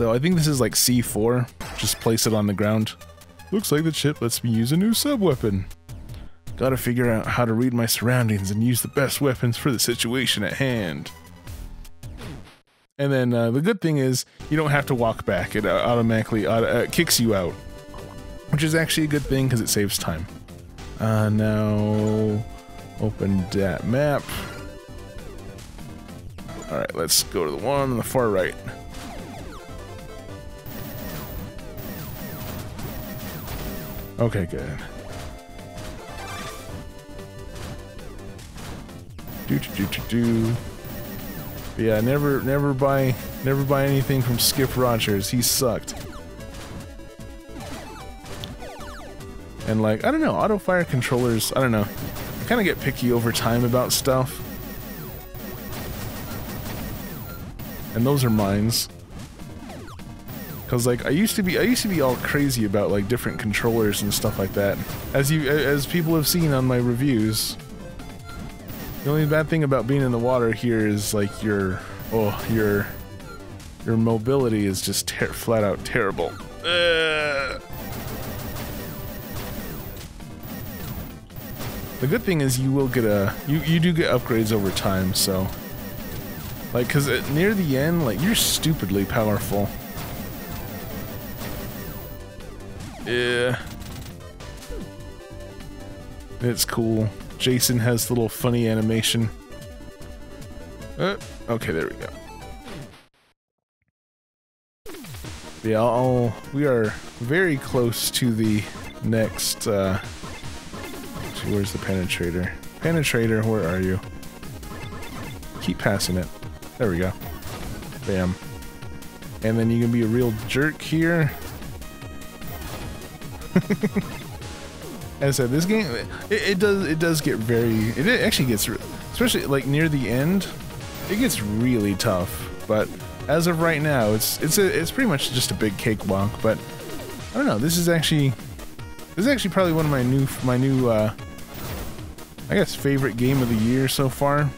So I think this is like C4. Just place it on the ground. Looks like the chip lets me use a new sub-weapon. Gotta figure out how to read my surroundings and use the best weapons for the situation at hand. And then uh, the good thing is you don't have to walk back. It uh, automatically auto uh, kicks you out, which is actually a good thing because it saves time. Uh, now open that map. All right, let's go to the one on the far right. Okay, good. Do do do do do. But yeah, never never buy never buy anything from Skip Rogers. He sucked. And like, I don't know, auto fire controllers, I don't know. I kind of get picky over time about stuff. And those are mines. Cause like I used to be, I used to be all crazy about like different controllers and stuff like that. As you, as people have seen on my reviews. The only bad thing about being in the water here is like your, oh, your, your mobility is just flat out terrible. Uh. The good thing is you will get a, you, you do get upgrades over time, so. Like, cause near the end, like, you're stupidly powerful. Yeah. It's cool. Jason has little funny animation. Uh, okay, there we go. Yeah, I'll, we are very close to the next, uh, where's the penetrator? Penetrator, where are you? Keep passing it. There we go. Bam. And then you can be a real jerk here. As I said, this game it, it, does it does get very it actually gets especially like near the end, it gets really tough. But as of right now, it's it's a, it's pretty much just a big cakewalk. But I don't know. This is actually this is actually probably one of my new my new uh, I guess favorite game of the year so far.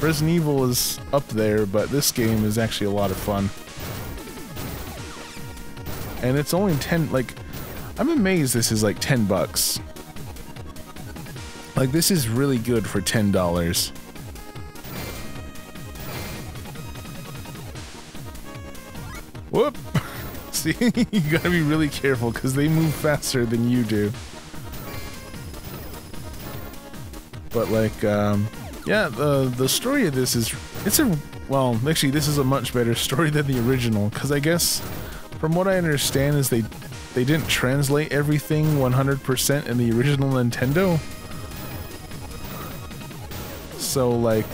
Resident Evil is up there, but this game is actually a lot of fun. And it's only 10 like I'm amazed this is like 10 bucks. Like, this is really good for $10. Whoop! See, you gotta be really careful because they move faster than you do. But like, um, yeah, the the story of this is it's a well, actually, this is a much better story than the original because I guess, from what I understand, is they they didn't translate everything 100% in the original Nintendo. So, like,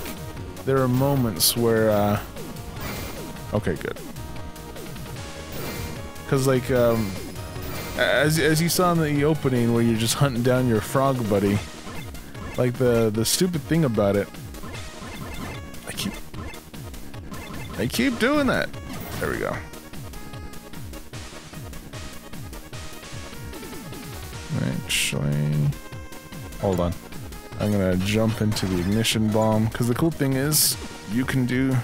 there are moments where, uh... Okay, good. Because, like, um... As, as you saw in the opening where you're just hunting down your frog buddy, like, the, the stupid thing about it... I keep... I keep doing that! There we go. Actually, hold on. I'm gonna jump into the ignition bomb because the cool thing is you can do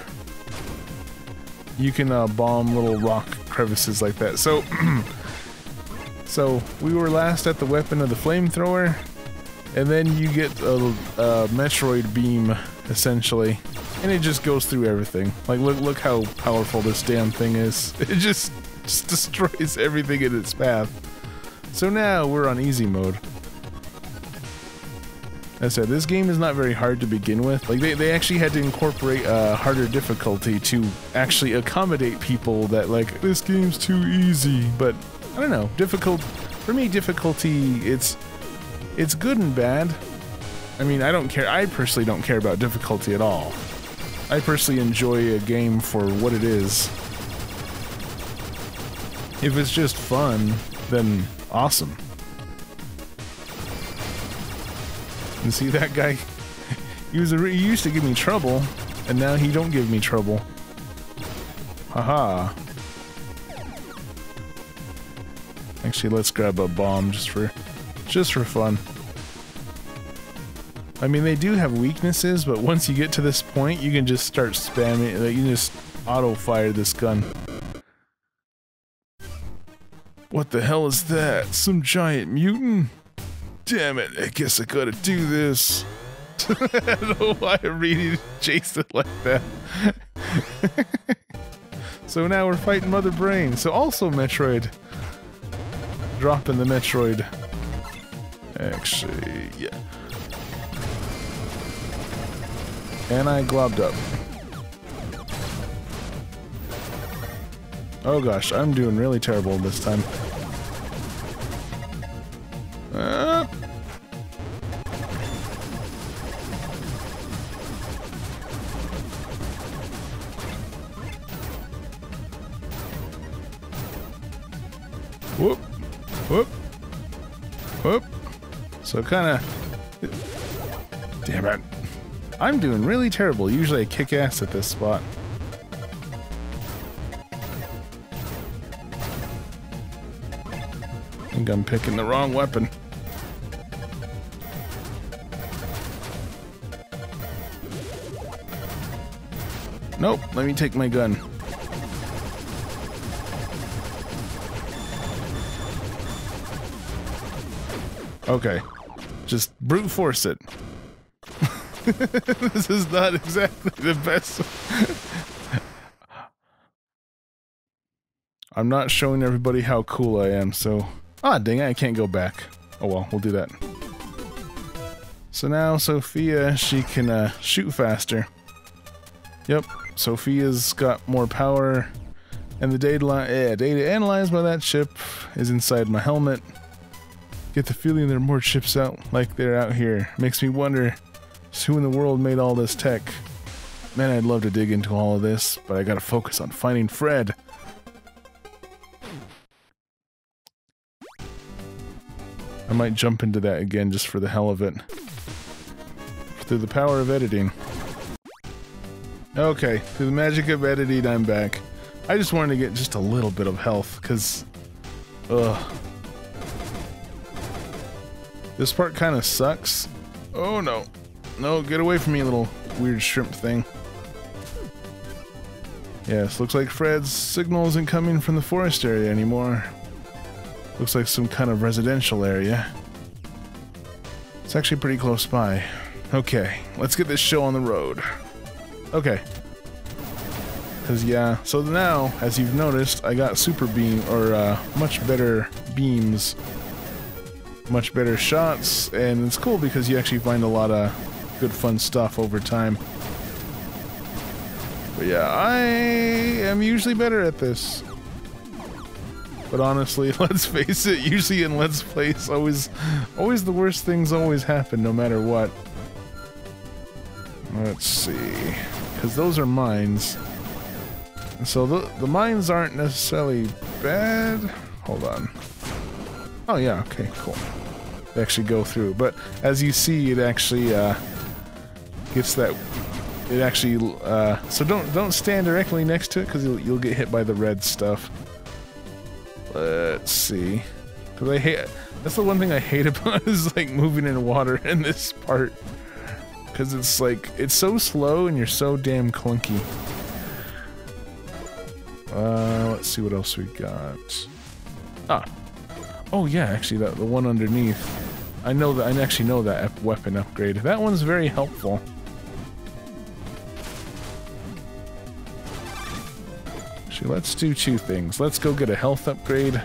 you can uh, bomb little rock crevices like that. So, so we were last at the weapon of the flamethrower, and then you get a, a Metroid beam essentially, and it just goes through everything. Like look look how powerful this damn thing is. It just just destroys everything in its path. So now we're on easy mode. As I said, this game is not very hard to begin with. Like, they, they actually had to incorporate a harder difficulty to actually accommodate people that, like, this game's too easy. But, I don't know, difficult... For me, difficulty, it's... It's good and bad. I mean, I don't care... I personally don't care about difficulty at all. I personally enjoy a game for what it is. If it's just fun, then Awesome. And see that guy? He was a, he used to give me trouble, and now he don't give me trouble. Haha. Actually, let's grab a bomb just for just for fun. I mean, they do have weaknesses, but once you get to this point, you can just start spamming. You can just auto fire this gun. What the hell is that? Some giant mutant? Damn it, I guess I gotta do this. I don't know why I'm reading Jason like that. so now we're fighting Mother Brain. So also Metroid. Dropping the Metroid. Actually, yeah. And I globbed up. Oh gosh, I'm doing really terrible this time. Uh. Whoop, whoop, whoop. So kind of... Damn it. I'm doing really terrible. Usually I kick ass at this spot. I think I'm picking the wrong weapon. Nope, let me take my gun. Okay. Just brute force it. this is not exactly the best. I'm not showing everybody how cool I am, so... Ah, dang it, I can't go back. Oh well, we'll do that. So now Sophia, she can uh, shoot faster. Yep, Sophia's got more power, and the data, yeah, data analyzed by that chip is inside my helmet. Get the feeling there are more chips out like they're out here. Makes me wonder who in the world made all this tech. Man, I'd love to dig into all of this, but I gotta focus on finding Fred. I might jump into that again just for the hell of it. Through the power of editing. Okay, through the magic of editing, I'm back. I just wanted to get just a little bit of health, because... Ugh. This part kind of sucks. Oh no. No, get away from me, little weird shrimp thing. Yes, looks like Fred's signal isn't coming from the forest area anymore. Looks like some kind of residential area. It's actually pretty close by. Okay, let's get this show on the road. Okay. Because, yeah, so now, as you've noticed, I got super beam, or uh, much better beams. Much better shots, and it's cool because you actually find a lot of good fun stuff over time. But yeah, I am usually better at this. But honestly, let's face it, usually in Let's Plays, always, always the worst things always happen, no matter what. Let's see because those are mines. So the, the mines aren't necessarily bad. Hold on. Oh yeah, okay, cool. They actually go through, but as you see, it actually uh, gets that. It actually. Uh, so don't don't stand directly next to it because you'll you'll get hit by the red stuff. Let's see, because I hate. That's the one thing I hate about is like moving in water in this part. Because it's like, it's so slow and you're so damn clunky. Uh, let's see what else we got. Ah. Oh yeah, actually, that the one underneath. I know that, I actually know that weapon upgrade. That one's very helpful. Actually, let's do two things. Let's go get a health upgrade.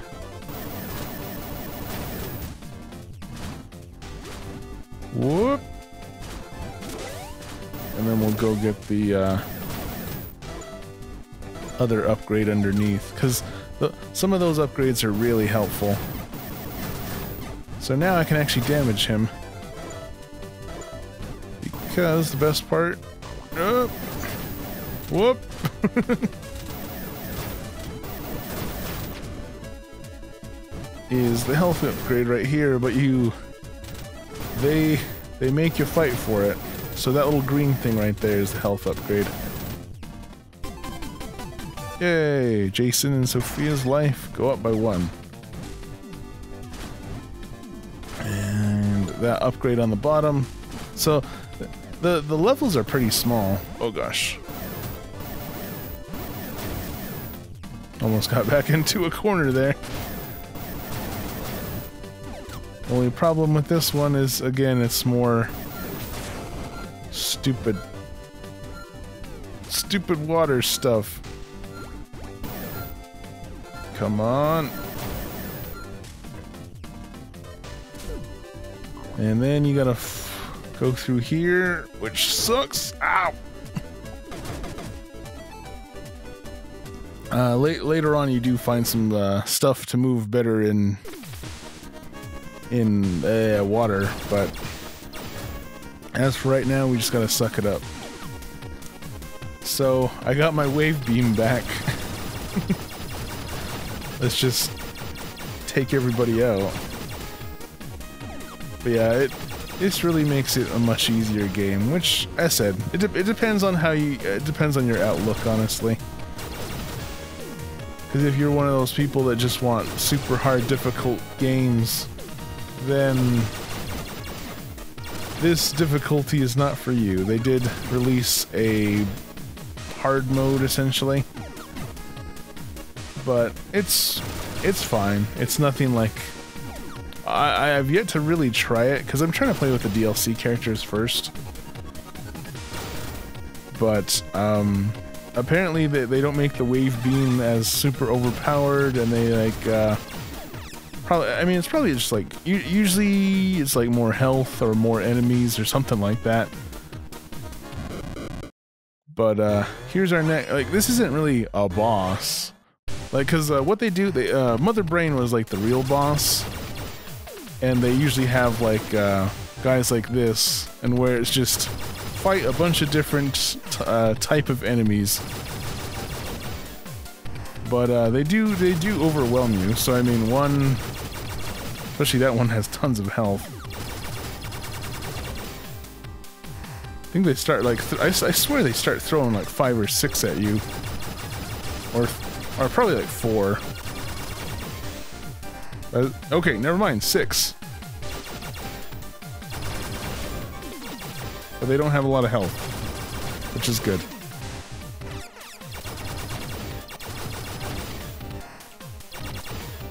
Whoop and then we'll go get the uh, other upgrade underneath because some of those upgrades are really helpful. So now I can actually damage him because the best part. Oh, whoop. is the health upgrade right here, but you they they make you fight for it. So that little green thing right there is the health upgrade. Yay! Jason and Sophia's life go up by one. And that upgrade on the bottom. So the the levels are pretty small. Oh gosh. Almost got back into a corner there. Only problem with this one is, again, it's more stupid. Stupid water stuff. Come on. And then you gotta go through here, which sucks. Ow! Uh, late, later on, you do find some uh, stuff to move better in in uh, water, but as for right now, we just gotta suck it up. So I got my wave beam back. Let's just take everybody out. But yeah, it this really makes it a much easier game. Which I said, it, de it depends on how you. It depends on your outlook, honestly. Because if you're one of those people that just want super hard, difficult games, then this difficulty is not for you. They did release a hard mode, essentially. But it's it's fine. It's nothing like... I, I have yet to really try it, because I'm trying to play with the DLC characters first. But, um, apparently they, they don't make the wave beam as super overpowered, and they, like, uh, probably, I mean, it's probably just, like, usually it's, like, more health or more enemies or something like that. But, uh, here's our next, like, this isn't really a boss. Like, because uh, what they do, they, uh, Mother Brain was like the real boss, and they usually have like uh, guys like this, and where it's just fight a bunch of different uh, type of enemies. But uh, they do they do overwhelm you. So I mean, one, especially that one has tons of health. I think they start like I, I swear they start throwing like five or six at you, or or probably like four. Uh, okay, never mind. Six. But they don't have a lot of health, which is good.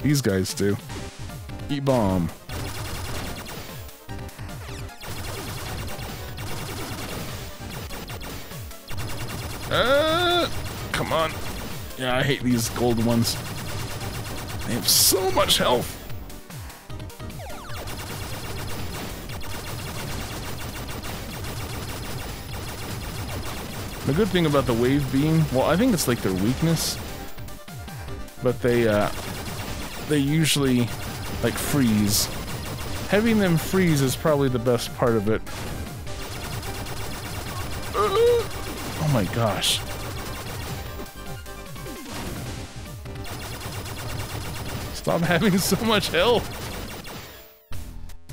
These guys do. E-bomb. Uh, come on. Yeah, I hate these gold ones. They have so much health. The good thing about the wave beam, well, I think it's like their weakness, but they, uh, they usually, like, freeze. Having them freeze is probably the best part of it. Oh my gosh. Stop having so much health.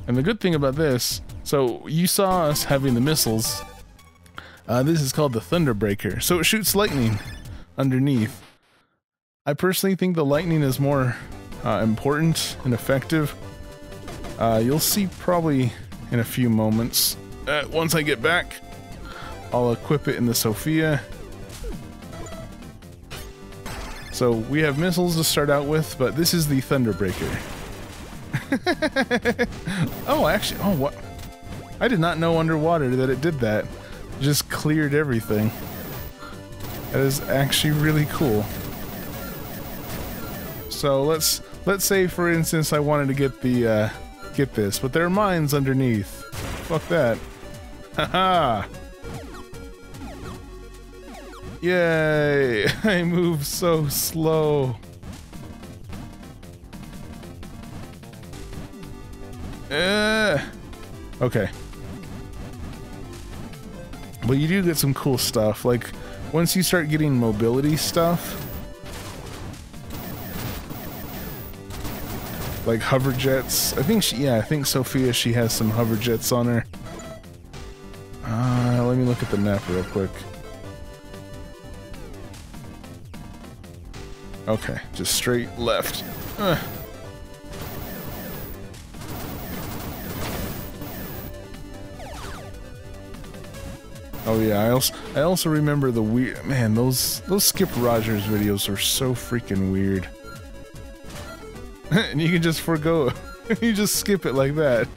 And the good thing about this, so you saw us having the missiles. Uh, this is called the Thunderbreaker. So it shoots lightning underneath. I personally think the lightning is more uh, important and effective. Uh, you'll see probably in a few moments. Uh, once I get back, I'll equip it in the Sophia so we have missiles to start out with, but this is the Thunderbreaker. oh, actually, oh, what? I did not know underwater that it did that. It just cleared everything. That is actually really cool. So let's let's say, for instance, I wanted to get the uh, get this, but there are mines underneath. Fuck that. Haha. Yay! I move so slow. Uh, okay. But you do get some cool stuff. Like, once you start getting mobility stuff, like hover jets. I think she, yeah, I think Sophia, she has some hover jets on her. Uh, let me look at the map real quick. Okay, just straight left. Uh. Oh yeah, I also I also remember the weird man. Those those Skip Rogers videos are so freaking weird, and you can just forego you just skip it like that.